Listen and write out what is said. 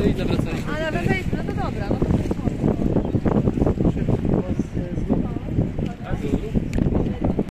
zawracali.